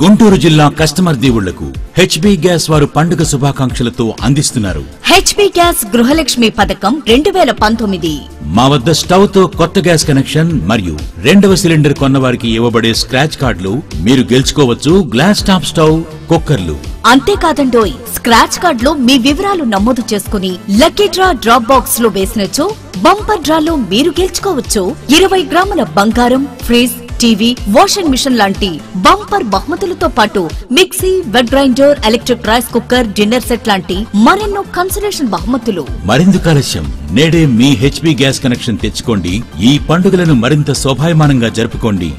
గుంటూరు జిల్లా కస్టమర్ దేవుళ్ళకు HB gas వారు పండుగ శుభాకాంక్షలతో అందిస్తున్నారు. హెచ్పీ గ్యాస్ గృహలక్ష్మి పథకం రెండు వేల పంతొమ్మిది. మా వద్ద స్టవ్తో కొత్త గ్యాస్ కనెక్షన్ మరియు రెండవ సిలిండర్ కొన్న వారికి ఇవ్వబడే స్క్రాచ్ కార్డులు మీరు గెలుచుకోవచ్చు గ్లాస్ టాప్ స్టవ్ కుక్కర్లు. అంతేకాదండోయ్ స్క్రాచ్ కార్డ్లో మీ వివరాలు నమోదు చేసుకుని లక్కీ డ్రా డ్రాప్ బాక్స్లో వేసినచో బంపర్ డ్రాలో మీరు గెలుచుకోవచ్చు. ఇరవై గ్రాముల బంగారం ఫ్రిజ్ టీవీ వాషింగ్ మిషన్ లాంటి బంపర్ బహుమతులతో పాటు mixie wet grinder electric rice cooker dinner set లాంటి మరెన్నో కన్సలేషన్ బహుమతులు. మరెందుకు ఆలస్యం నేడే మీ హెచ్పి గ్యాస్ కనెక్షన్ తెచ్చుకోండి. ఈ పండుగలను మరింత శోభాయమానంగా జరుపుకోండి.